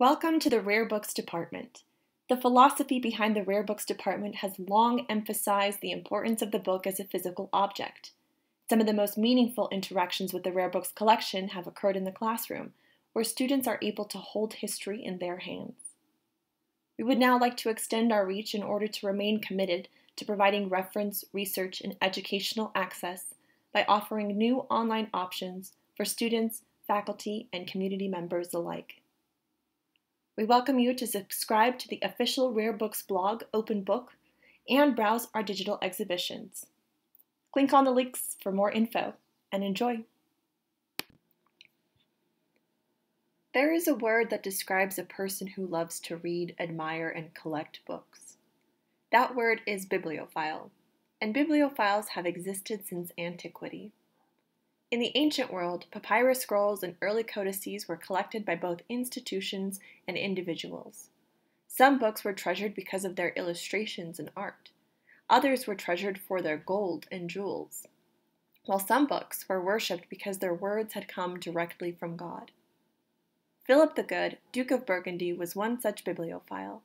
Welcome to the Rare Books Department. The philosophy behind the Rare Books Department has long emphasized the importance of the book as a physical object. Some of the most meaningful interactions with the Rare Books collection have occurred in the classroom, where students are able to hold history in their hands. We would now like to extend our reach in order to remain committed to providing reference, research, and educational access by offering new online options for students, faculty, and community members alike. We welcome you to subscribe to the official Rare Books blog, Open Book, and browse our digital exhibitions. Click on the links for more info and enjoy. There is a word that describes a person who loves to read, admire, and collect books. That word is bibliophile, and bibliophiles have existed since antiquity. In the ancient world, papyrus scrolls and early codices were collected by both institutions and individuals. Some books were treasured because of their illustrations and art. Others were treasured for their gold and jewels. While some books were worshipped because their words had come directly from God. Philip the Good, Duke of Burgundy, was one such bibliophile.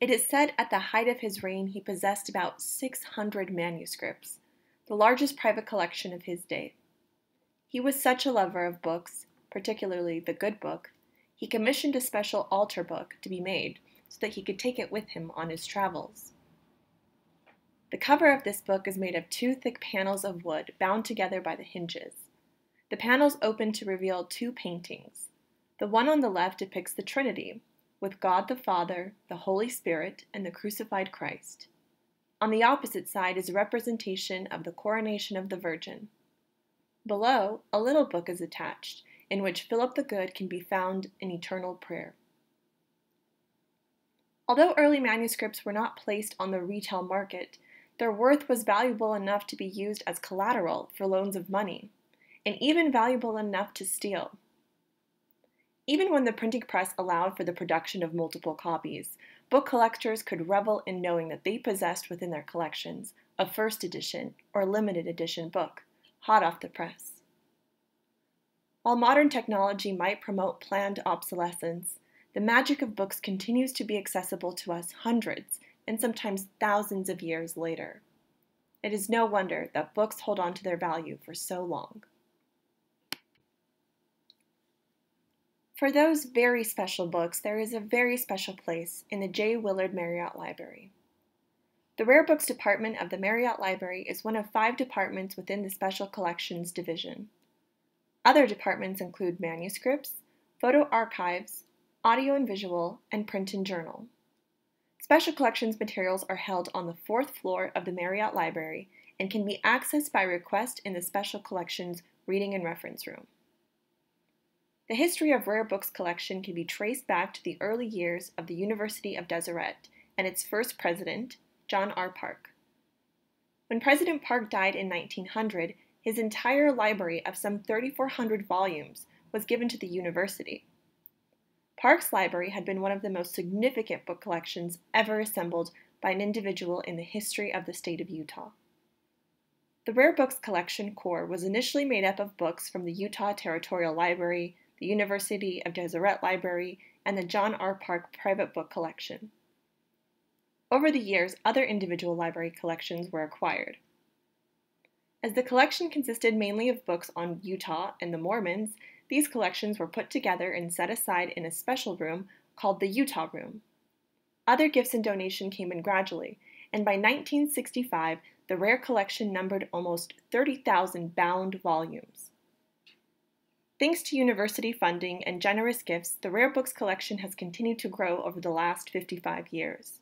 It is said at the height of his reign he possessed about 600 manuscripts, the largest private collection of his day. He was such a lover of books, particularly the good book, he commissioned a special altar book to be made so that he could take it with him on his travels. The cover of this book is made of two thick panels of wood bound together by the hinges. The panels open to reveal two paintings. The one on the left depicts the Trinity, with God the Father, the Holy Spirit, and the crucified Christ. On the opposite side is a representation of the coronation of the Virgin. Below, a little book is attached, in which Philip the Good can be found in eternal prayer. Although early manuscripts were not placed on the retail market, their worth was valuable enough to be used as collateral for loans of money, and even valuable enough to steal. Even when the printing press allowed for the production of multiple copies, book collectors could revel in knowing that they possessed within their collections a first edition or limited edition book hot off the press. While modern technology might promote planned obsolescence, the magic of books continues to be accessible to us hundreds and sometimes thousands of years later. It is no wonder that books hold on to their value for so long. For those very special books, there is a very special place in the J. Willard Marriott Library. The Rare Books Department of the Marriott Library is one of five departments within the Special Collections Division. Other departments include manuscripts, photo archives, audio and visual, and print and journal. Special collections materials are held on the fourth floor of the Marriott Library and can be accessed by request in the Special Collections Reading and Reference Room. The history of Rare Books collection can be traced back to the early years of the University of Deseret and its first president, John R. Park. When President Park died in 1900, his entire library of some 3,400 volumes was given to the university. Park's library had been one of the most significant book collections ever assembled by an individual in the history of the state of Utah. The Rare Books Collection Core was initially made up of books from the Utah Territorial Library, the University of Deseret Library, and the John R. Park Private Book Collection. Over the years, other individual library collections were acquired. As the collection consisted mainly of books on Utah and the Mormons, these collections were put together and set aside in a special room called the Utah Room. Other gifts and donation came in gradually, and by 1965, the rare collection numbered almost 30,000 bound volumes. Thanks to university funding and generous gifts, the rare books collection has continued to grow over the last 55 years.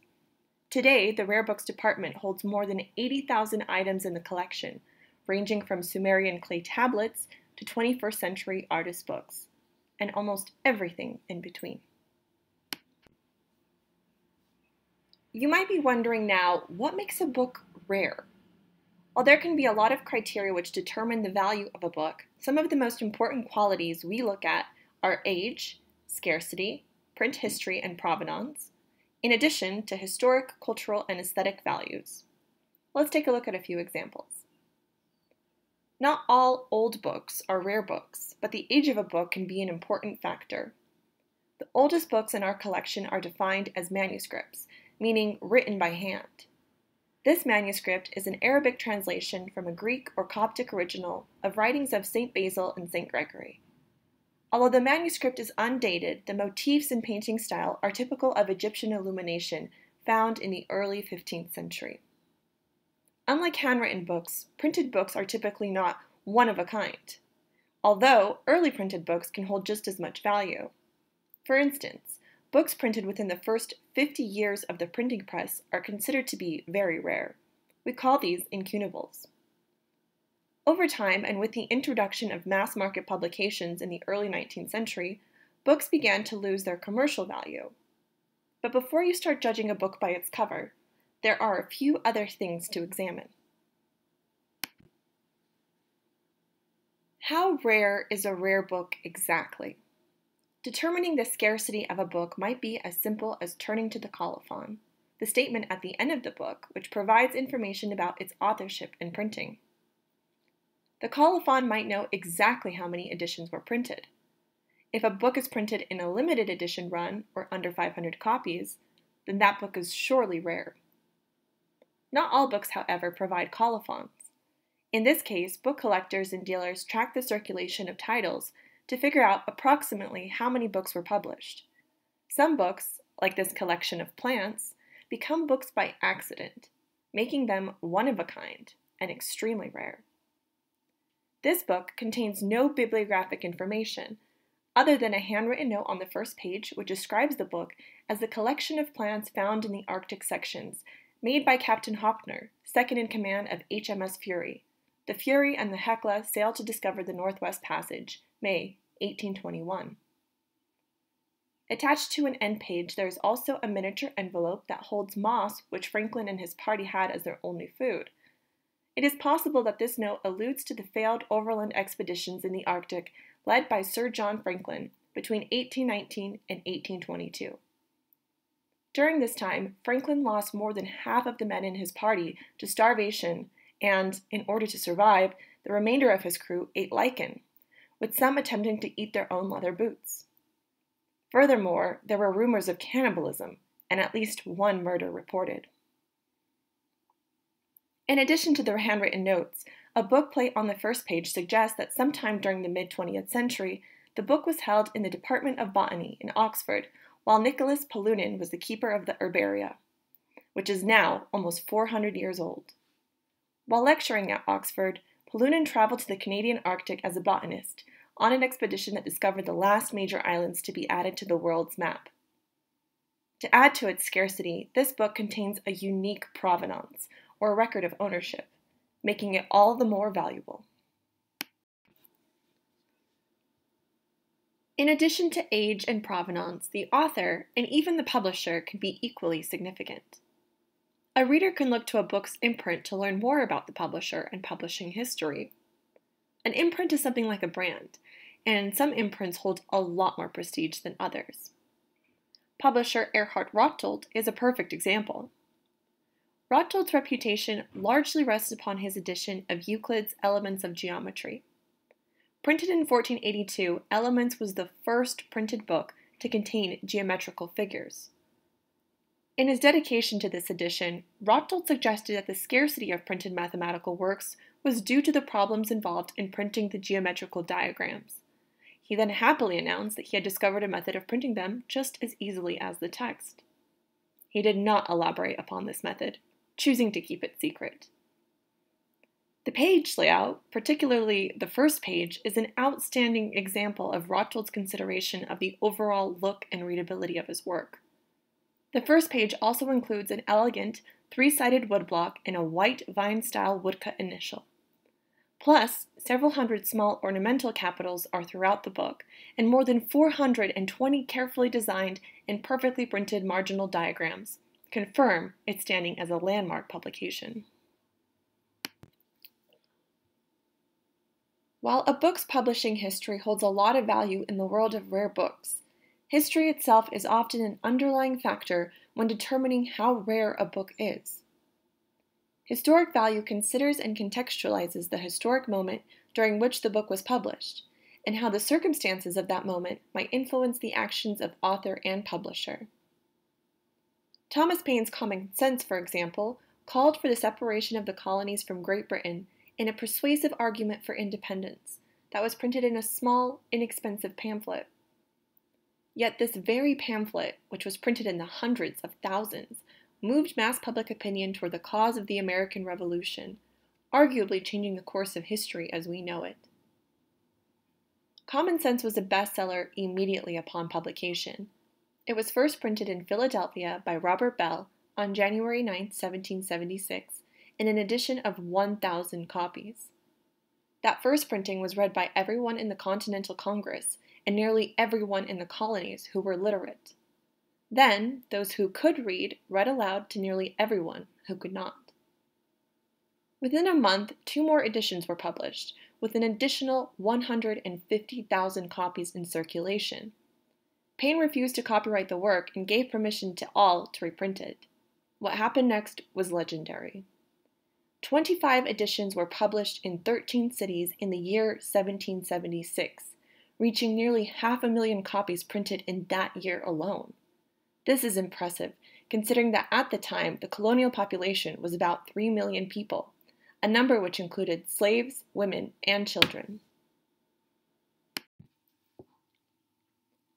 Today, the Rare Books Department holds more than 80,000 items in the collection, ranging from Sumerian clay tablets to 21st century artist books, and almost everything in between. You might be wondering now, what makes a book rare? While there can be a lot of criteria which determine the value of a book, some of the most important qualities we look at are age, scarcity, print history and provenance, in addition to historic, cultural, and aesthetic values. Let's take a look at a few examples. Not all old books are rare books, but the age of a book can be an important factor. The oldest books in our collection are defined as manuscripts, meaning written by hand. This manuscript is an Arabic translation from a Greek or Coptic original of writings of St. Basil and St. Gregory. Although the manuscript is undated, the motifs and painting style are typical of Egyptian illumination found in the early 15th century. Unlike handwritten books, printed books are typically not one of a kind, although early printed books can hold just as much value. For instance, books printed within the first 50 years of the printing press are considered to be very rare. We call these incunables. Over time, and with the introduction of mass market publications in the early 19th century, books began to lose their commercial value. But before you start judging a book by its cover, there are a few other things to examine. How rare is a rare book exactly? Determining the scarcity of a book might be as simple as turning to the colophon, the statement at the end of the book which provides information about its authorship and printing. The colophon might know exactly how many editions were printed. If a book is printed in a limited edition run, or under 500 copies, then that book is surely rare. Not all books, however, provide colophons. In this case, book collectors and dealers track the circulation of titles to figure out approximately how many books were published. Some books, like this collection of plants, become books by accident, making them one of a kind and extremely rare. This book contains no bibliographic information, other than a handwritten note on the first page which describes the book as the collection of plants found in the Arctic sections, made by Captain Hoppner, second in command of HMS Fury. The Fury and the Hecla sailed to discover the Northwest Passage, May 1821. Attached to an end page, there is also a miniature envelope that holds moss which Franklin and his party had as their only food. It is possible that this note alludes to the failed overland expeditions in the Arctic led by Sir John Franklin between 1819 and 1822. During this time, Franklin lost more than half of the men in his party to starvation, and, in order to survive, the remainder of his crew ate lichen, with some attempting to eat their own leather boots. Furthermore, there were rumors of cannibalism, and at least one murder reported. In addition to the handwritten notes, a book plate on the first page suggests that sometime during the mid 20th century, the book was held in the Department of Botany in Oxford, while Nicholas Polunin was the keeper of the herbaria, which is now almost 400 years old. While lecturing at Oxford, Polunin traveled to the Canadian Arctic as a botanist on an expedition that discovered the last major islands to be added to the world's map. To add to its scarcity, this book contains a unique provenance, or a record of ownership, making it all the more valuable. In addition to age and provenance, the author and even the publisher can be equally significant. A reader can look to a book's imprint to learn more about the publisher and publishing history. An imprint is something like a brand, and some imprints hold a lot more prestige than others. Publisher Erhard Ratdolt is a perfect example. Ratdolt's reputation largely rests upon his edition of Euclid's Elements of Geometry. Printed in 1482, Elements was the first printed book to contain geometrical figures. In his dedication to this edition, Ratdolt suggested that the scarcity of printed mathematical works was due to the problems involved in printing the geometrical diagrams. He then happily announced that he had discovered a method of printing them just as easily as the text. He did not elaborate upon this method, choosing to keep it secret. The page layout, particularly the first page, is an outstanding example of Ratdolt's consideration of the overall look and readability of his work. The first page also includes an elegant three-sided woodblock and a white vine-style woodcut initial. Plus, several hundred small ornamental capitals are throughout the book, and more than 420 carefully designed and perfectly printed marginal diagrams, confirm its standing as a landmark publication. While a book's publishing history holds a lot of value in the world of rare books, history itself is often an underlying factor when determining how rare a book is. Historic value considers and contextualizes the historic moment during which the book was published, and how the circumstances of that moment might influence the actions of author and publisher. Thomas Paine's Common Sense, for example, called for the separation of the colonies from Great Britain in a persuasive argument for independence that was printed in a small, inexpensive pamphlet. Yet this very pamphlet, which was printed in the hundreds of thousands, moved mass public opinion toward the cause of the American Revolution, arguably changing the course of history as we know it. Common Sense was a bestseller immediately upon publication. It was first printed in Philadelphia by Robert Bell on January 9, 1776, in an edition of 1,000 copies. That first printing was read by everyone in the Continental Congress and nearly everyone in the colonies who were literate. Then, those who could read read aloud to nearly everyone who could not. Within a month, two more editions were published, with an additional 150,000 copies in circulation. Paine refused to copyright the work and gave permission to all to reprint it. What happened next was legendary. 25 editions were published in 13 cities in the year 1776, reaching nearly half a million copies printed in that year alone. This is impressive, considering that at the time the colonial population was about 3 million people, a number which included slaves, women, and children.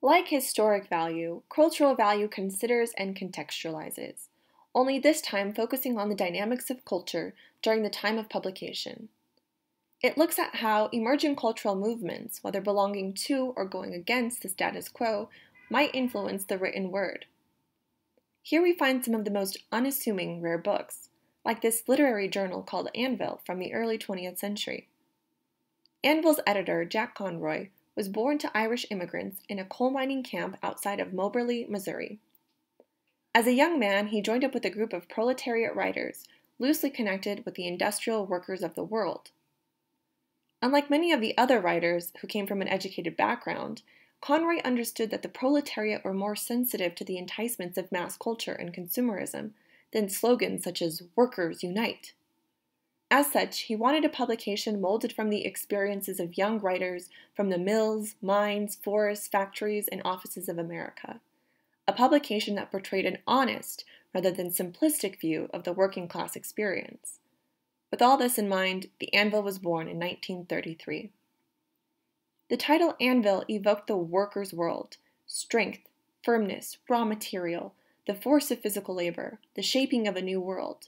Like historic value, cultural value considers and contextualizes only this time focusing on the dynamics of culture during the time of publication. It looks at how emerging cultural movements, whether belonging to or going against the status quo, might influence the written word. Here we find some of the most unassuming rare books, like this literary journal called Anvil from the early 20th century. Anvil's editor, Jack Conroy, was born to Irish immigrants in a coal mining camp outside of Moberly, Missouri. As a young man, he joined up with a group of proletariat writers, loosely connected with the industrial workers of the world. Unlike many of the other writers who came from an educated background, Conroy understood that the proletariat were more sensitive to the enticements of mass culture and consumerism than slogans such as Workers Unite. As such, he wanted a publication molded from the experiences of young writers from the mills, mines, forests, factories, and offices of America a publication that portrayed an honest rather than simplistic view of the working class experience. With all this in mind, The Anvil was born in 1933. The title Anvil evoked the worker's world strength, firmness, raw material, the force of physical labor, the shaping of a new world.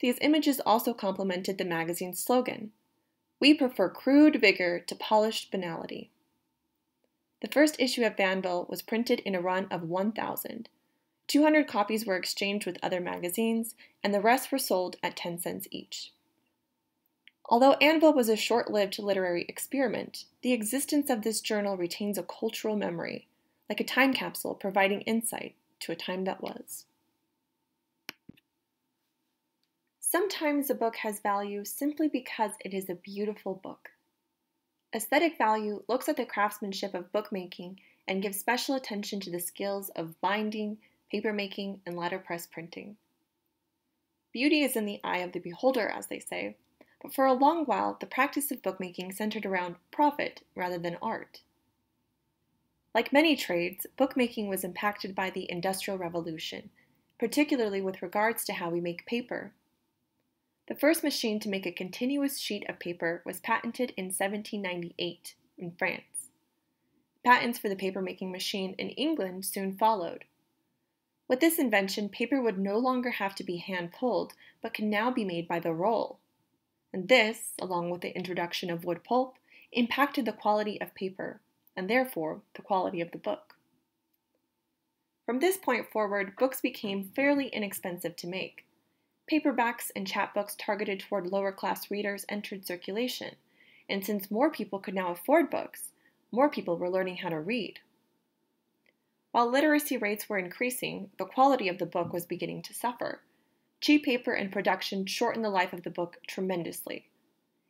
These images also complemented the magazine's slogan We prefer crude vigor to polished banality. The first issue of Anvil was printed in a run of 1,000. 200 copies were exchanged with other magazines, and the rest were sold at 10 cents each. Although Anvil was a short lived literary experiment, the existence of this journal retains a cultural memory, like a time capsule providing insight to a time that was. Sometimes a book has value simply because it is a beautiful book. Aesthetic value looks at the craftsmanship of bookmaking and gives special attention to the skills of binding, papermaking, and letterpress printing. Beauty is in the eye of the beholder, as they say, but for a long while the practice of bookmaking centered around profit rather than art. Like many trades, bookmaking was impacted by the Industrial Revolution, particularly with regards to how we make paper. The first machine to make a continuous sheet of paper was patented in 1798 in France. Patents for the paper-making machine in England soon followed. With this invention, paper would no longer have to be hand-pulled, but can now be made by the roll. And this, along with the introduction of wood pulp, impacted the quality of paper, and therefore the quality of the book. From this point forward, books became fairly inexpensive to make paperbacks and chapbooks targeted toward lower class readers entered circulation, and since more people could now afford books, more people were learning how to read. While literacy rates were increasing, the quality of the book was beginning to suffer. Cheap paper and production shortened the life of the book tremendously.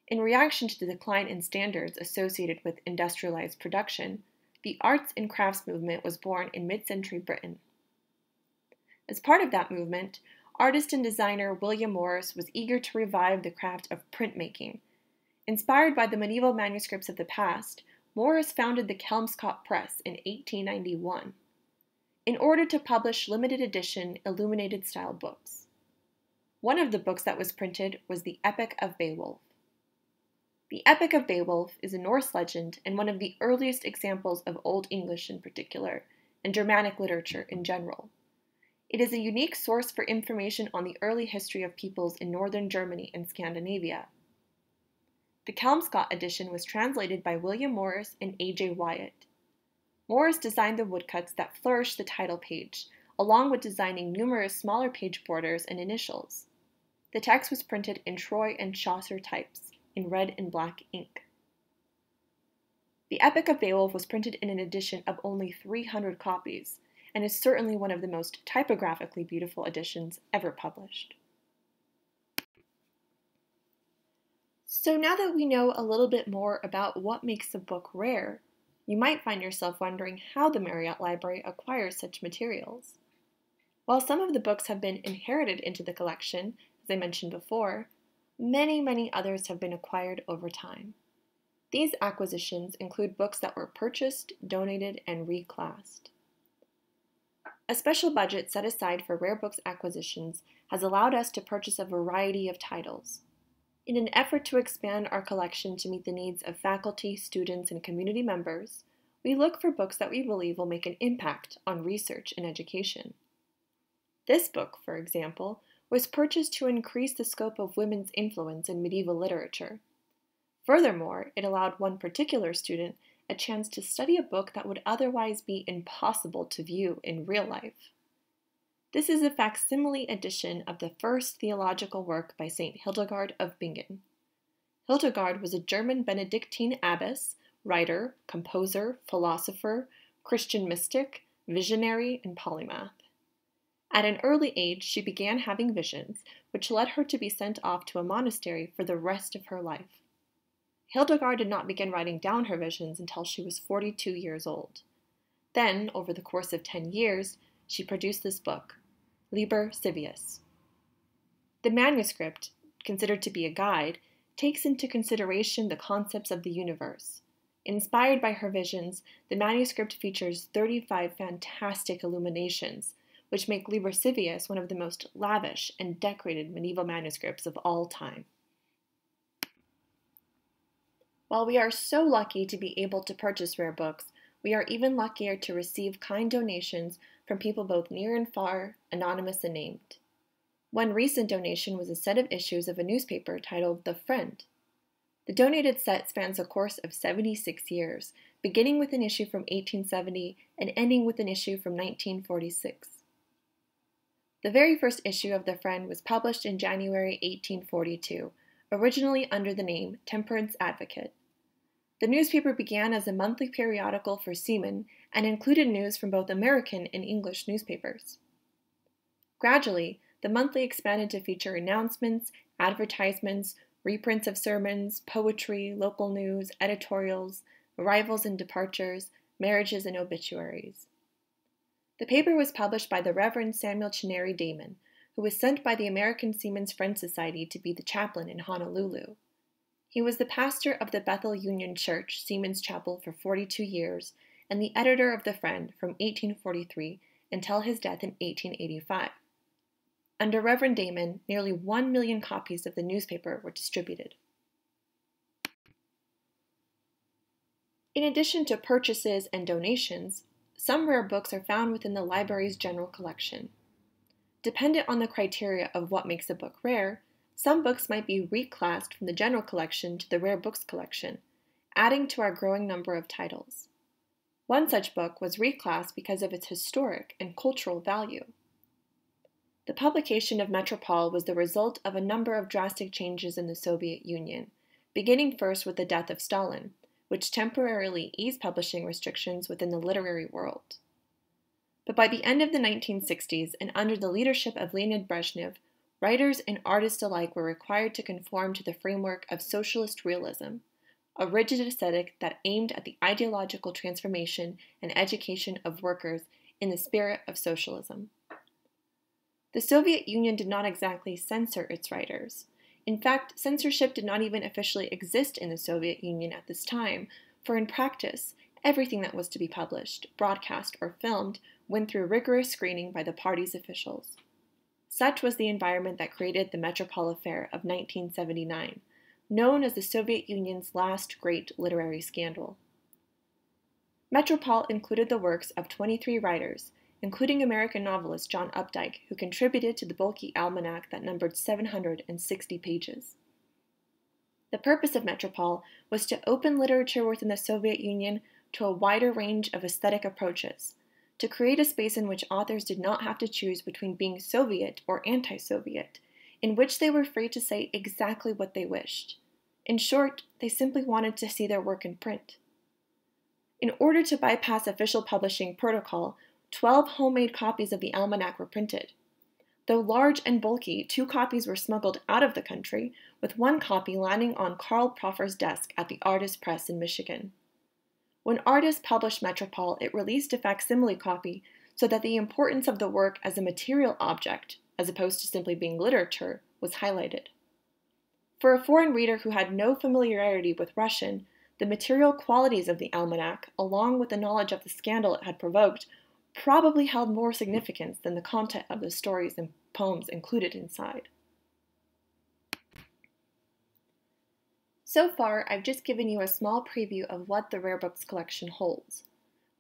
In reaction to the decline in standards associated with industrialized production, the arts and crafts movement was born in mid century Britain. As part of that movement, artist and designer William Morris was eager to revive the craft of printmaking. Inspired by the medieval manuscripts of the past, Morris founded the Kelmscott Press in 1891 in order to publish limited edition illuminated style books. One of the books that was printed was the Epic of Beowulf. The Epic of Beowulf is a Norse legend and one of the earliest examples of Old English in particular, and Germanic literature in general. It is a unique source for information on the early history of peoples in northern Germany and Scandinavia. The Kelmscott edition was translated by William Morris and A.J. Wyatt. Morris designed the woodcuts that flourish the title page, along with designing numerous smaller page borders and initials. The text was printed in Troy and Chaucer types, in red and black ink. The Epic of Beowulf was printed in an edition of only 300 copies, and is certainly one of the most typographically beautiful editions ever published. So now that we know a little bit more about what makes a book rare, you might find yourself wondering how the Marriott Library acquires such materials. While some of the books have been inherited into the collection, as I mentioned before, many, many others have been acquired over time. These acquisitions include books that were purchased, donated, and reclassed. A special budget set aside for rare books acquisitions has allowed us to purchase a variety of titles. In an effort to expand our collection to meet the needs of faculty, students, and community members, we look for books that we believe will make an impact on research and education. This book, for example, was purchased to increase the scope of women's influence in medieval literature. Furthermore, it allowed one particular student a chance to study a book that would otherwise be impossible to view in real life. This is a facsimile edition of the first theological work by St. Hildegard of Bingen. Hildegard was a German Benedictine abbess, writer, composer, philosopher, Christian mystic, visionary, and polymath. At an early age, she began having visions, which led her to be sent off to a monastery for the rest of her life. Hildegard did not begin writing down her visions until she was 42 years old. Then, over the course of 10 years, she produced this book, Liber Scivias. The manuscript, considered to be a guide, takes into consideration the concepts of the universe. Inspired by her visions, the manuscript features 35 fantastic illuminations, which make Liber Scivias one of the most lavish and decorated medieval manuscripts of all time. While we are so lucky to be able to purchase rare books, we are even luckier to receive kind donations from people both near and far, anonymous and named. One recent donation was a set of issues of a newspaper titled The Friend. The donated set spans a course of 76 years, beginning with an issue from 1870 and ending with an issue from 1946. The very first issue of The Friend was published in January 1842, originally under the name Temperance Advocate. The newspaper began as a monthly periodical for seamen and included news from both American and English newspapers. Gradually, the monthly expanded to feature announcements, advertisements, reprints of sermons, poetry, local news, editorials, arrivals and departures, marriages, and obituaries. The paper was published by the Reverend Samuel Chinnery Damon, who was sent by the American Seamen's Friend Society to be the chaplain in Honolulu. He was the pastor of the Bethel Union Church, Seamen's Chapel, for 42 years, and the editor of The Friend from 1843 until his death in 1885. Under Reverend Damon, nearly 1 million copies of the newspaper were distributed. In addition to purchases and donations, some rare books are found within the library's general collection. Dependent on the criteria of what makes a book rare, some books might be reclassed from the general collection to the rare books collection, adding to our growing number of titles. One such book was reclassed because of its historic and cultural value. The publication of Metropol was the result of a number of drastic changes in the Soviet Union, beginning first with the death of Stalin, which temporarily eased publishing restrictions within the literary world. But by the end of the 1960s and under the leadership of Leonid Brezhnev, Writers and artists alike were required to conform to the framework of socialist realism, a rigid aesthetic that aimed at the ideological transformation and education of workers in the spirit of socialism. The Soviet Union did not exactly censor its writers. In fact, censorship did not even officially exist in the Soviet Union at this time, for in practice, everything that was to be published, broadcast, or filmed went through rigorous screening by the party's officials. Such was the environment that created the Metropol Affair of 1979, known as the Soviet Union's last great literary scandal. Metropol included the works of 23 writers, including American novelist John Updike, who contributed to the bulky almanac that numbered 760 pages. The purpose of Metropol was to open literature within the Soviet Union to a wider range of aesthetic approaches, to create a space in which authors did not have to choose between being Soviet or anti Soviet, in which they were free to say exactly what they wished. In short, they simply wanted to see their work in print. In order to bypass official publishing protocol, 12 homemade copies of the almanac were printed. Though large and bulky, two copies were smuggled out of the country, with one copy landing on Karl Proffer's desk at the Ardis Press in Michigan. When Ardis published Metropol, it released a facsimile copy so that the importance of the work as a material object, as opposed to simply being literature, was highlighted. For a foreign reader who had no familiarity with Russian, the material qualities of the almanac, along with the knowledge of the scandal it had provoked, probably held more significance than the content of the stories and poems included inside. So far, I've just given you a small preview of what the Rare Books collection holds.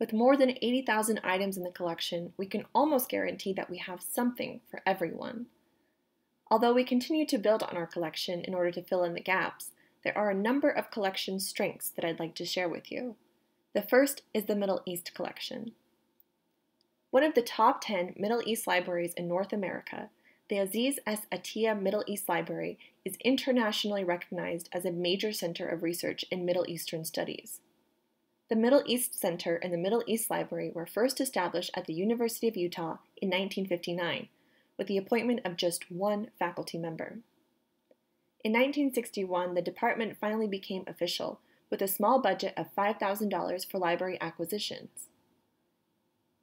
With more than 80,000 items in the collection, we can almost guarantee that we have something for everyone. Although we continue to build on our collection in order to fill in the gaps, there are a number of collection strengths that I'd like to share with you. The first is the Middle East collection. One of the top 10 Middle East libraries in North America, the Aziz S. Atiya Middle East Library is internationally recognized as a major center of research in Middle Eastern studies. The Middle East Center and the Middle East Library were first established at the University of Utah in 1959 with the appointment of just one faculty member. In 1961, the department finally became official, with a small budget of $5,000 for library acquisitions.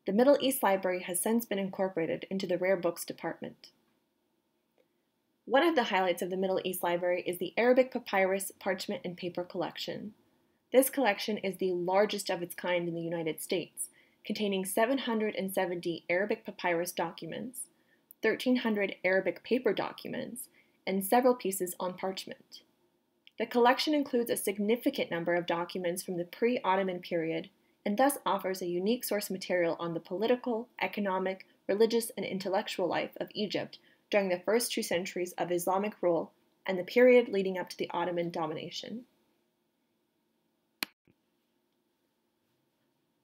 The Middle East Library has since been incorporated into the Rare Books Department. One of the highlights of the Middle East Library is the Arabic papyrus, parchment, and paper collection. This collection is the largest of its kind in the United States, containing 770 Arabic papyrus documents, 1,300 Arabic paper documents, and several pieces on parchment. The collection includes a significant number of documents from the pre Ottoman period and thus offers a unique source material on the political, economic, religious, and intellectual life of Egypt during the first two centuries of Islamic rule and the period leading up to the Ottoman domination.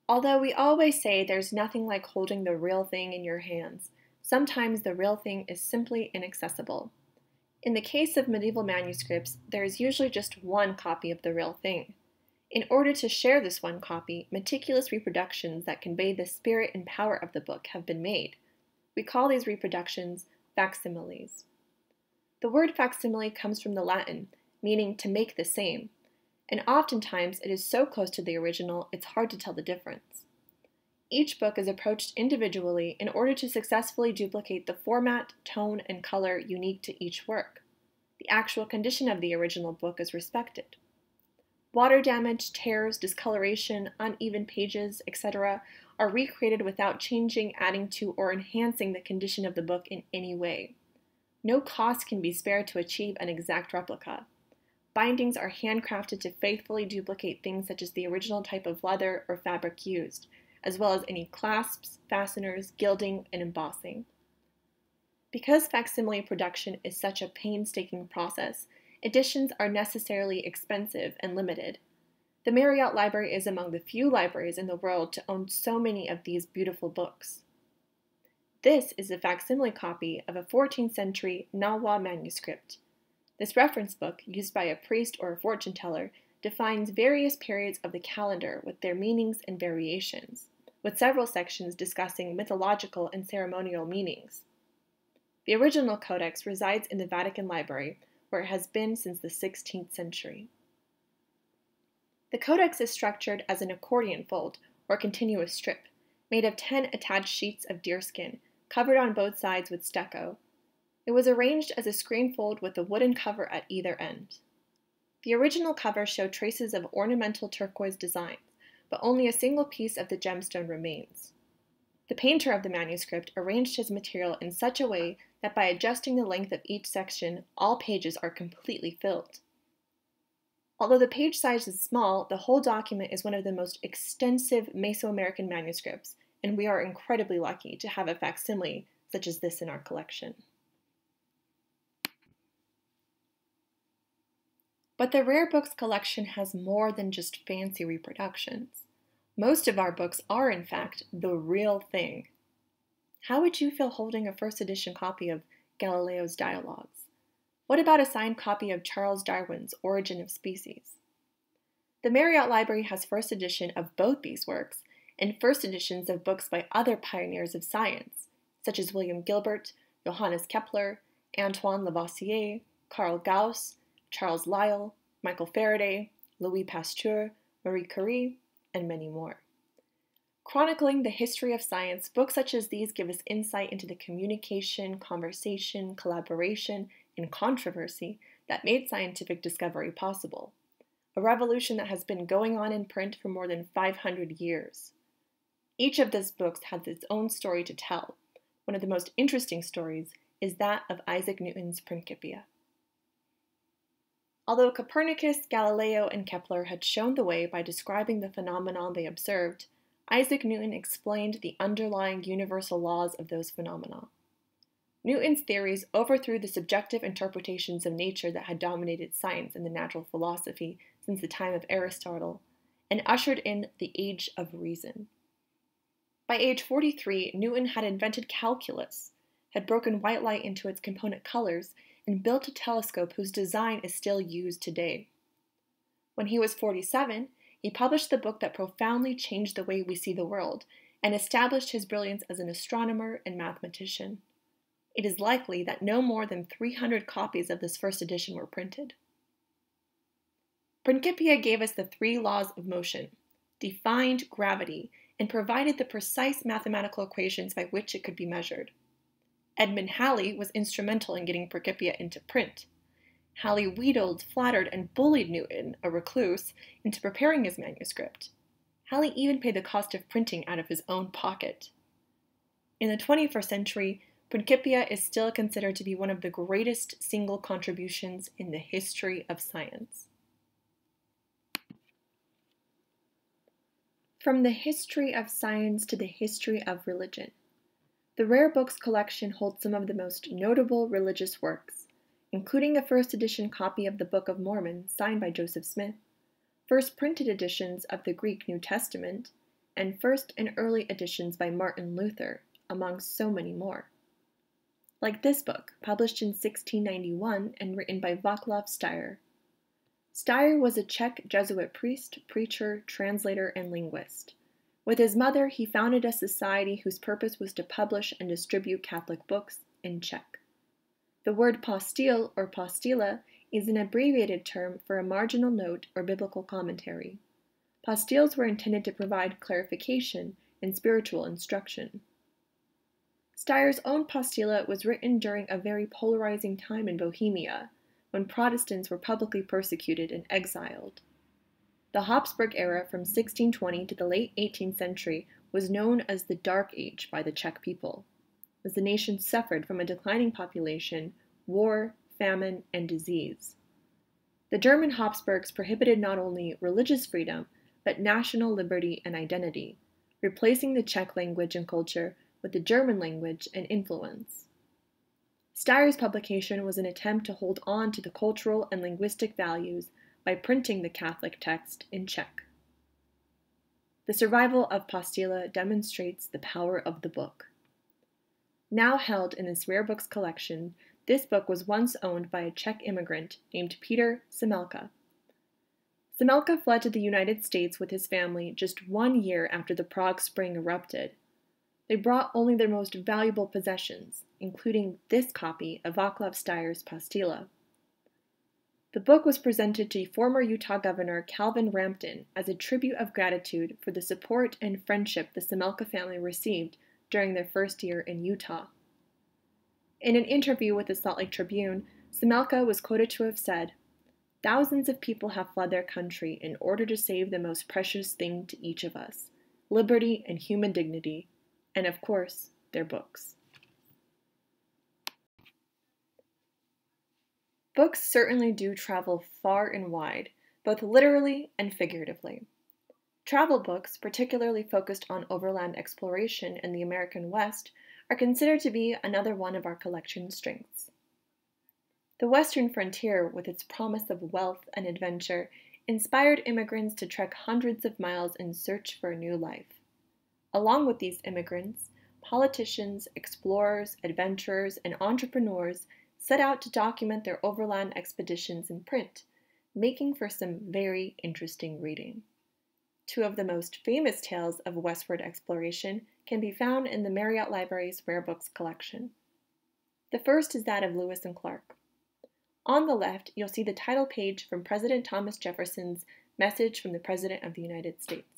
Although we always say there's nothing like holding the real thing in your hands, sometimes the real thing is simply inaccessible. In the case of medieval manuscripts, there is usually just one copy of the real thing. In order to share this one copy, meticulous reproductions that convey the spirit and power of the book have been made. We call these reproductions facsimiles. The word facsimile comes from the Latin, meaning to make the same, and oftentimes it is so close to the original it's hard to tell the difference. Each book is approached individually in order to successfully duplicate the format, tone, and color unique to each work. The actual condition of the original book is respected. Water damage, tears, discoloration, uneven pages, etc., are recreated without changing, adding to, or enhancing the condition of the book in any way. No cost can be spared to achieve an exact replica. Bindings are handcrafted to faithfully duplicate things such as the original type of leather or fabric used, as well as any clasps, fasteners, gilding, and embossing. Because facsimile production is such a painstaking process, editions are necessarily expensive and limited. The Marriott Library is among the few libraries in the world to own so many of these beautiful books. This is a facsimile copy of a 14th century Nahua manuscript. This reference book, used by a priest or a fortune teller, defines various periods of the calendar with their meanings and variations with several sections discussing mythological and ceremonial meanings. The original codex resides in the Vatican Library, where it has been since the 16th century. The codex is structured as an accordion fold, or continuous strip, made of 10 attached sheets of deerskin, covered on both sides with stucco. It was arranged as a screen fold with a wooden cover at either end. The original cover showed traces of ornamental turquoise designs, but only a single piece of the gemstone remains. The painter of the manuscript arranged his material in such a way that by adjusting the length of each section, all pages are completely filled. Although the page size is small, the whole document is one of the most extensive Mesoamerican manuscripts, and we are incredibly lucky to have a facsimile such as this in our collection. But the Rare Books collection has more than just fancy reproductions. Most of our books are, in fact, the real thing. How would you feel holding a first edition copy of Galileo's Dialogues? What about a signed copy of Charles Darwin's Origin of Species? The Marriott Library has first edition of both these works and first editions of books by other pioneers of science, such as William Gilbert, Johannes Kepler, Antoine Lavoisier, Carl Gauss, Charles Lyell, Michael Faraday, Louis Pasteur, Marie Curie, and many more. Chronicling the history of science, books such as these give us insight into the communication, conversation, collaboration, and controversy that made scientific discovery possible, a revolution that has been going on in print for more than 500 years. Each of these books has its own story to tell. One of the most interesting stories is that of Isaac Newton's Principia. Although Copernicus, Galileo, and Kepler had shown the way by describing the phenomenon they observed, Isaac Newton explained the underlying universal laws of those phenomena. Newton's theories overthrew the subjective interpretations of nature that had dominated science and the natural philosophy since the time of Aristotle, and ushered in the Age of Reason. By age 43, Newton had invented calculus, had broken white light into its component colors, and built a telescope whose design is still used today. When he was 47, he published the book that profoundly changed the way we see the world and established his brilliance as an astronomer and mathematician. It is likely that no more than 300 copies of this first edition were printed. Principia gave us the three laws of motion, defined gravity, and provided the precise mathematical equations by which it could be measured. Edmund Halley was instrumental in getting Principia into print. Halley wheedled, flattered, and bullied Newton, a recluse, into preparing his manuscript. Halley even paid the cost of printing out of his own pocket. In the 21st century, Principia is still considered to be one of the greatest single contributions in the history of science. From the history of science to the history of religion. The Rare Books collection holds some of the most notable religious works, including a first edition copy of the Book of Mormon signed by Joseph Smith, first printed editions of the Greek New Testament, and first and early editions by Martin Luther, among so many more. Like this book, published in 1691 and written by Vaclav Steyer. Steyer was a Czech Jesuit priest, preacher, translator, and linguist. With his mother, he founded a society whose purpose was to publish and distribute Catholic books in Czech. The word postile or postila is an abbreviated term for a marginal note or biblical commentary. Postiles were intended to provide clarification and spiritual instruction. Steyer's own postila was written during a very polarizing time in Bohemia, when Protestants were publicly persecuted and exiled. The Habsburg era from 1620 to the late 18th century was known as the Dark Age by the Czech people, as the nation suffered from a declining population, war, famine, and disease. The German Habsburgs prohibited not only religious freedom, but national liberty and identity, replacing the Czech language and culture with the German language and influence. Steyer's publication was an attempt to hold on to the cultural and linguistic values by printing the Catholic text in Czech. The survival of Postila demonstrates the power of the book. Now held in this rare books collection, this book was once owned by a Czech immigrant named Peter Semelka. Semelka fled to the United States with his family just one year after the Prague Spring erupted. They brought only their most valuable possessions, including this copy of Vaclav Postila. The book was presented to former Utah Governor Calvin Rampton as a tribute of gratitude for the support and friendship the Semelka family received during their first year in Utah. In an interview with the Salt Lake Tribune, Semelka was quoted to have said, thousands of people have fled their country in order to save the most precious thing to each of us liberty and human dignity, and of course, their books. Books certainly do travel far and wide, both literally and figuratively. Travel books, particularly focused on overland exploration in the American West, are considered to be another one of our collection's strengths. The Western frontier, with its promise of wealth and adventure, inspired immigrants to trek hundreds of miles in search for a new life. Along with these immigrants, politicians, explorers, adventurers, and entrepreneurs set out to document their overland expeditions in print, making for some very interesting reading. Two of the most famous tales of westward exploration can be found in the Marriott Library's Rare Books collection. The first is that of Lewis and Clark. On the left, you'll see the title page from President Thomas Jefferson's Message from the President of the United States.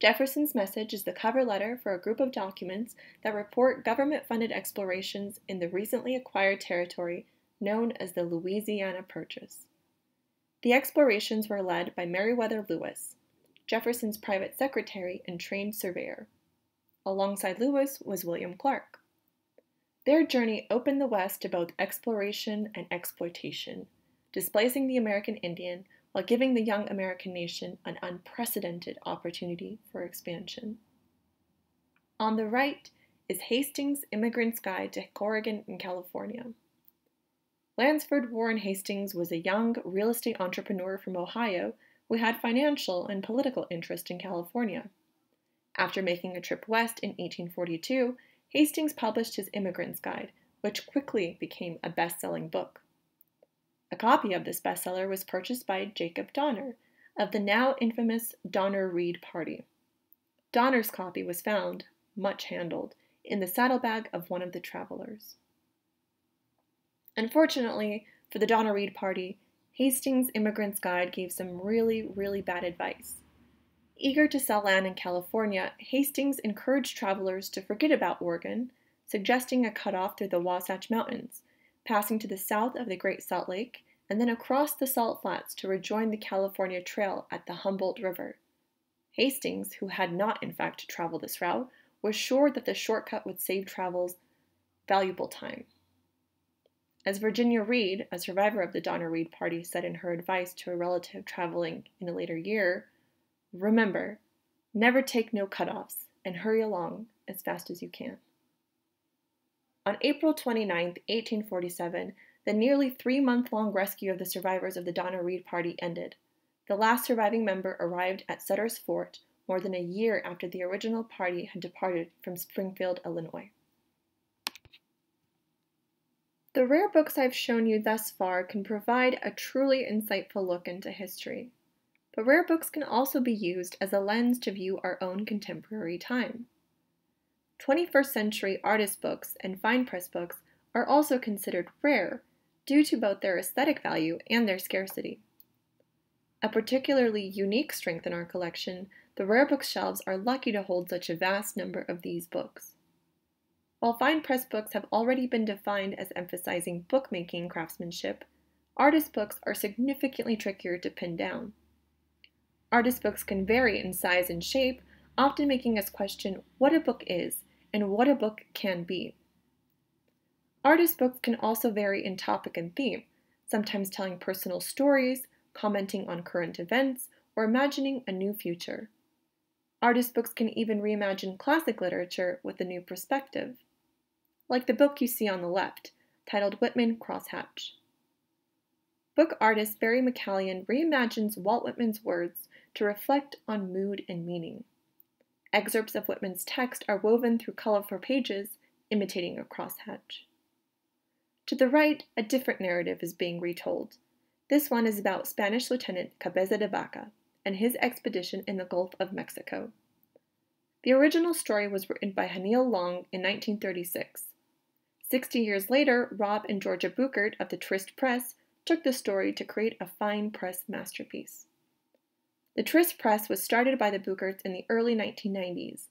Jefferson's message is the cover letter for a group of documents that report government funded explorations in the recently acquired territory known as the Louisiana Purchase. The explorations were led by Meriwether Lewis, Jefferson's private secretary and trained surveyor. Alongside Lewis was William Clark. Their journey opened the West to both exploration and exploitation, displacing the American Indian while giving the young American nation an unprecedented opportunity for expansion. On the right is Hastings' Immigrant's Guide to Oregon in California. Lansford Warren Hastings was a young real estate entrepreneur from Ohio who had financial and political interest in California. After making a trip west in 1842, Hastings published his Immigrant's Guide, which quickly became a best selling book. A copy of this bestseller was purchased by Jacob Donner of the now infamous Donner Reed Party. Donner's copy was found, much handled, in the saddlebag of one of the travelers. Unfortunately for the Donner Reed Party, Hastings' Immigrant's Guide gave some really, really bad advice. Eager to sell land in California, Hastings encouraged travelers to forget about Oregon, suggesting a cutoff through the Wasatch Mountains, passing to the south of the Great Salt Lake, and then across the Salt Flats to rejoin the California Trail at the Humboldt River. Hastings, who had not in fact traveled this route, was sure that the shortcut would save travels valuable time. As Virginia Reed, a survivor of the Donner Reed party, said in her advice to a relative traveling in a later year, remember, never take no cutoffs and hurry along as fast as you can. On April 29, 1847, the nearly three month long rescue of the survivors of the Donner Reed Party ended. The last surviving member arrived at Sutter's Fort more than a year after the original party had departed from Springfield, Illinois. The rare books I've shown you thus far can provide a truly insightful look into history. But rare books can also be used as a lens to view our own contemporary time. 21st century artist books and fine press books are also considered rare due to both their aesthetic value and their scarcity. A particularly unique strength in our collection, the rare bookshelves are lucky to hold such a vast number of these books. While fine press books have already been defined as emphasizing bookmaking craftsmanship, artist books are significantly trickier to pin down. Artist books can vary in size and shape, often making us question what a book is and what a book can be. Artist books can also vary in topic and theme, sometimes telling personal stories, commenting on current events, or imagining a new future. Artist books can even reimagine classic literature with a new perspective, like the book you see on the left, titled Whitman Crosshatch. Book artist Barry McCallion reimagines Walt Whitman's words to reflect on mood and meaning. Excerpts of Whitman's text are woven through colorful pages, imitating a crosshatch. To the right, a different narrative is being retold. This one is about Spanish Lieutenant Cabeza de Vaca and his expedition in the Gulf of Mexico. The original story was written by Haniel Long in 1936. Sixty years later, Rob and Georgia Buchert of the Tryst Press took the story to create a fine press masterpiece. The Tryst Press was started by the Bucherts in the early 1990s.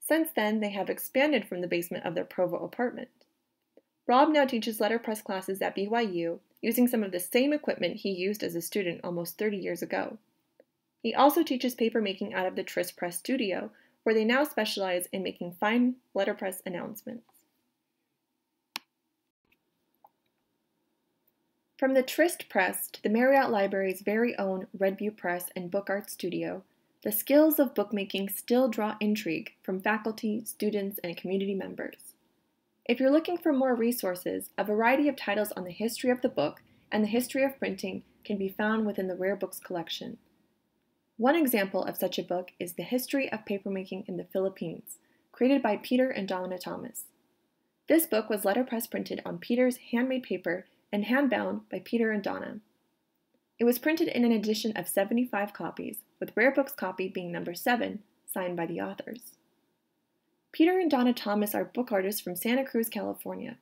Since then, they have expanded from the basement of their Provo apartment. Rob now teaches letterpress classes at BYU, using some of the same equipment he used as a student almost 30 years ago. He also teaches papermaking out of the Tryst Press studio, where they now specialize in making fine letterpress announcements. From the Tryst Press to the Marriott Library's very own Red Butte Press and Book Art Studio, the skills of bookmaking still draw intrigue from faculty, students, and community members. If you're looking for more resources, a variety of titles on the history of the book and the history of printing can be found within the Rare Books collection. One example of such a book is The History of Papermaking in the Philippines, created by Peter and Donna Thomas. This book was letterpress printed on Peter's handmade paper and handbound by Peter and Donna. It was printed in an edition of 75 copies, with Rare Book's copy being number 7, signed by the authors. Peter and Donna Thomas are book artists from Santa Cruz, California.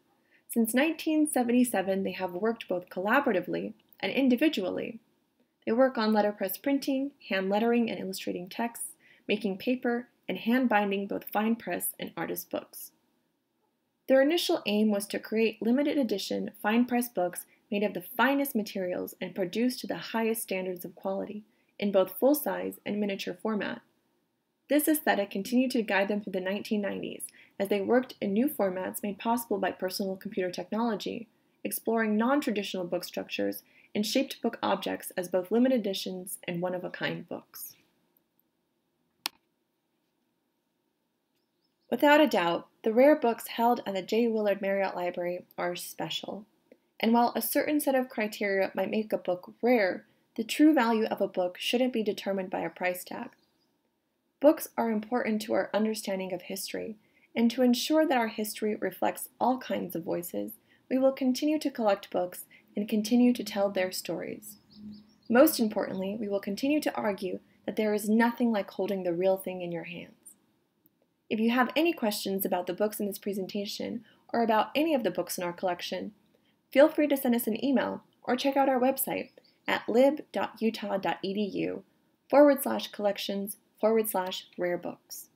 Since 1977, they have worked both collaboratively and individually. They work on letterpress printing, hand lettering and illustrating texts, making paper, and hand binding both fine press and artist books. Their initial aim was to create limited edition fine press books made of the finest materials and produced to the highest standards of quality, in both full size and miniature format. This aesthetic continued to guide them through the 1990s as they worked in new formats made possible by personal computer technology, exploring non traditional book structures and shaped book objects as both limited editions and one of a kind books. Without a doubt, the rare books held at the J. Willard Marriott Library are special. And while a certain set of criteria might make a book rare, the true value of a book shouldn't be determined by a price tag. Books are important to our understanding of history, and to ensure that our history reflects all kinds of voices, we will continue to collect books and continue to tell their stories. Most importantly, we will continue to argue that there is nothing like holding the real thing in your hands. If you have any questions about the books in this presentation or about any of the books in our collection, feel free to send us an email or check out our website at lib.utah.edu forward slash collections forward slash rare books.